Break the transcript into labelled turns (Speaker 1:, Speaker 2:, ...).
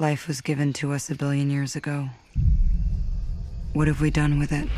Speaker 1: Life was given to us a billion years ago. What have we done with it?